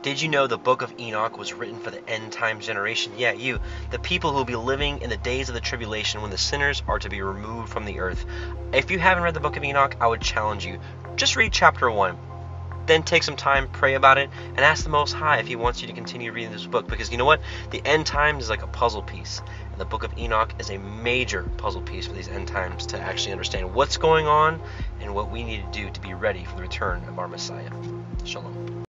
Did you know the book of Enoch was written for the end time generation? Yeah, you. The people who will be living in the days of the tribulation when the sinners are to be removed from the earth. If you haven't read the book of Enoch, I would challenge you. Just read chapter 1. Then take some time, pray about it, and ask the Most High if He wants you to continue reading this book. Because you know what? The end times is like a puzzle piece. And the book of Enoch is a major puzzle piece for these end times to actually understand what's going on and what we need to do to be ready for the return of our Messiah. Shalom.